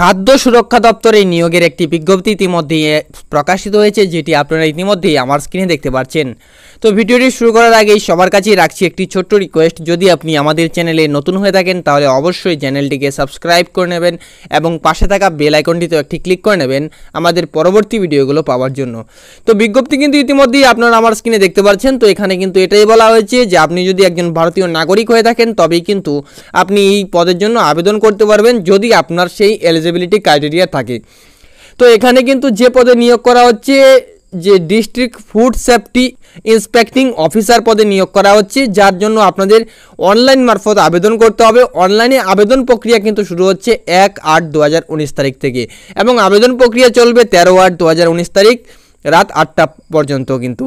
খাদ্য সুরক্ষা দপ্তরে নিয়োগের একটি বিজ্ঞপ্তি ইতিমধ্যেই এ, প্রকাশিত হয়েছে যেটি আপনারা ইতিমধ্যেই আমার স্ক্রিনে দেখতে পাচ্ছেন। তো ভিডিওটি শুরু করার আগেই সবার কাছেই রাখছি একটি ছোট্ট রিকোয়েস্ট যদি আপনি আমাদের চ্যানেলে নতুন হয়ে থাকেন তাহলে অবশ্যই চ্যানেলটিকে সাবস্ক্রাইব করে নেবেন এবং পাশে থাকা বেল আইকনটিতেও একটি ক্লিক করে নেবেন আমাদের পরবর্তী ভিডিওগুলো পাওয়ার জন্য। তো বিজ্ঞপ্তি কিন্তু ইতিমধ্যেই আপনারা আমার স্ক্রিনে দেখতে পাচ্ছেন। তো এখানে কিন্তু এটাই বলা হয়েছে যে আপনি যদি একজন ভারতীয় নাগরিক হয়ে থাকেন তবেই কিন্তু আপনি এই পদের জন্য আবেদন করতে পারবেন। যদি আপনার সেই এলিজিবিলিটি ক্রাইটেরিয়া থাকে। তো এখানে কিন্তু যে পদে নিয়োগ করা হচ্ছে, যে district food safety inspecting officer পদে নিয়োগ করা হচ্ছে, যার জন্য আপনাদের অনলাইন মারফত আবেদন করতে হবে। অনলাইনে আবেদন প্রক্রিয়া কিন্তু শুরু হচ্ছে এক আট দু তারিখ থেকে। এবং আবেদন প্রক্রিয়া চলবে তেরো আট দু তারিখ, রাত আটটা পর্যন্ত কিন্তু।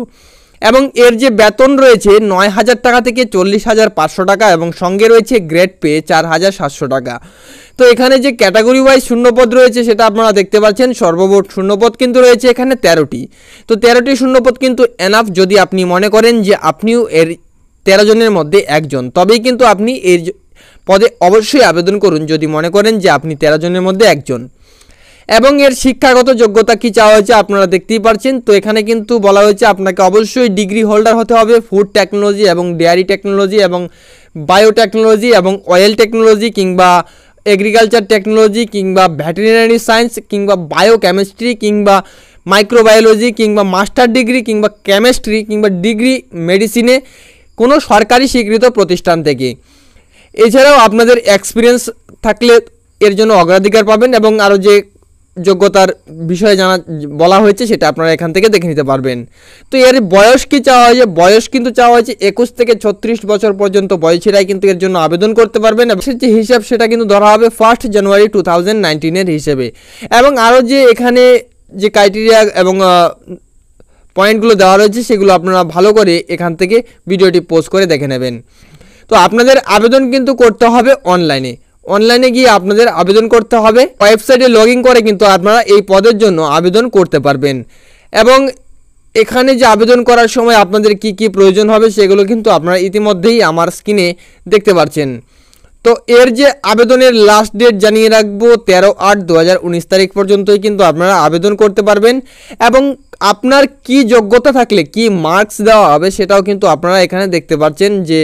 এবং এর যে বেতন রয়েছে নয় হাজার টাকা থেকে চল্লিশ হাজার পাঁচশো টাকা এবং সঙ্গে রয়েছে গ্রেড পে চার হাজার সাতশো টাকা। তো এখানে যে ক্যাটাগরি ওয়াইজ শূন্যপদ রয়েছে সেটা আপনারা দেখতে পাচ্ছেন, সর্বমোট শূন্যপদ কিন্তু রয়েছে এখানে তেরোটি। তো তেরোটি শূন্যপদ কিন্তু এনাফ যদি আপনি মনে করেন যে আপনিও এর তেরো জনের মধ্যে একজন, তবেই কিন্তু আপনি এর পদে অবশ্যই আবেদন করুন যদি মনে করেন যে আপনি তেরো জনের মধ্যে একজন। এবং এর শিক্ষাগত যোগ্যতা কি চাওয়া হয়েছে আপনারা দেখতেই পারছেন। তো এখানে কিন্তু বলা হয়েছে আপনাকে অবশ্যই ডিগ্রি হোল্ডার হতে হবে। ফুড টেকনোলজি এবং ডেয়ারি টেকনোলজি এবং বায়োটেকনোলজি এবং অয়েল টেকনোলজি কিংবা এগ্রিকালচার টেকনোলজি কিংবা ভেটেরিনারি সায়েন্স কিংবা বায়োকেমিস্ট্রি কিংবা মাইক্রোবায়োলজি কিংবা মাস্টার ডিগ্রি কিংবা কেমিস্ট্রি কিংবা ডিগ্রি মেডিসিনে কোনো সরকারি স্বীকৃত প্রতিষ্ঠান থেকে। এছাড়াও আপনাদের এক্সপিরিয়েন্স থাকলে এর জন্য অগ্রাধিকার পাবেন এবং আরও যে যোগ্যতার বিষয়ে জানা, বলা হয়েছে, সেটা আপনারা এখান থেকে দেখে নিতে পারবেন। তো এর বয়স কি চাওয়া হয়েছে? বয়স কিন্তু চাওয়া হয়েছে একুশ থেকে ছত্রিশ বছর পর্যন্ত। বয়সীরাই কিন্তু এর জন্য আবেদন করতে পারবেন এবং যে হিসাব, সেটা কিন্তু ধরা হবে ফার্স্ট জানুয়ারি টু থাউজেন্ড নাইনটিনের হিসেবে। এবং আরও যে এখানে যে ক্রাইটেরিয়া এবং পয়েন্টগুলো দেওয়া রয়েছে, সেগুলো আপনারা ভালো করে এখান থেকে ভিডিওটি পোস্ট করে দেখে নেবেন। তো আপনাদের আবেদন কিন্তু করতে হবে অনলাইনে অনলাইনে গিয়ে আপনাদের আবেদন করতে হবে। ওয়েবসাইটে লগ করে কিন্তু আপনারা এই পদের জন্য আবেদন করতে পারবেন। এবং এখানে যে আবেদন করার সময় আপনাদের কি কি প্রয়োজন হবে সেগুলো কিন্তু আপনারা ইতিমধ্যেই আমার স্ক্রিনে দেখতে পাচ্ছেন তো এর যে আবেদনের লাস্ট ডেট জানিয়ে রাখব, তেরো আট দু তারিখ পর্যন্তই কিন্তু আপনারা আবেদন করতে পারবেন। এবং আপনার কি যোগ্যতা থাকলে কি মার্কস দেওয়া হবে সেটাও কিন্তু আপনারা এখানে দেখতে পাচ্ছেন যে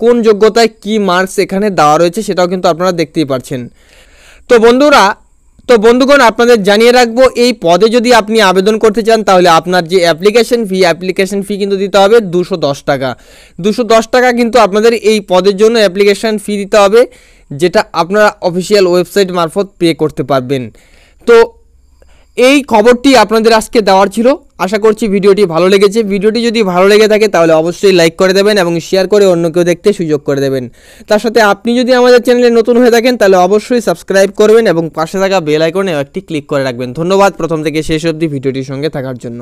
কোন যোগ্যতায় কি মার্কস এখানে দেওয়া রয়েছে সেটাও কিন্তু আপনারা দেখতেই পাচ্ছেন তো বন্ধুরা, তো বন্ধুগণ, আপনাদের জানিয়ে রাখব, এই পদে যদি আপনি আবেদন করতে চান, তাহলে আপনার যে অ্যাপ্লিকেশন ফি অ্যাপ্লিকেশন ফি কিন্তু দিতে হবে দুশো দশ টাকা। দুশো দশ টাকা কিন্তু আপনাদের এই পদের জন্য অ্যাপ্লিকেশন ফি দিতে হবে, যেটা আপনারা অফিসিয়াল ওয়েবসাইট মারফত পে করতে পারবেন। এই খবরটি আপনাদের আজকে দেওয়ার ছিল। আশা করছি ভিডিওটি ভালো লেগেছে। ভিডিওটি যদি ভালো লেগে থাকে তাহলে অবশ্যই লাইক করে দেবেন এবং শেয়ার করে অন্য কেউ দেখতে সুযোগ করে দেবেন। তার সাথে আপনি যদি আমাদের চ্যানেলে নতুন হয়ে থাকেন তাহলে অবশ্যই সাবস্ক্রাইব করবেন এবং পাশে থাকা বেল আইকনে একটি ক্লিক করে রাখবেন। ধন্যবাদ। প্রথম থেকে শেষ অবধি ভিডিওটির সঙ্গে থাকার জন্য।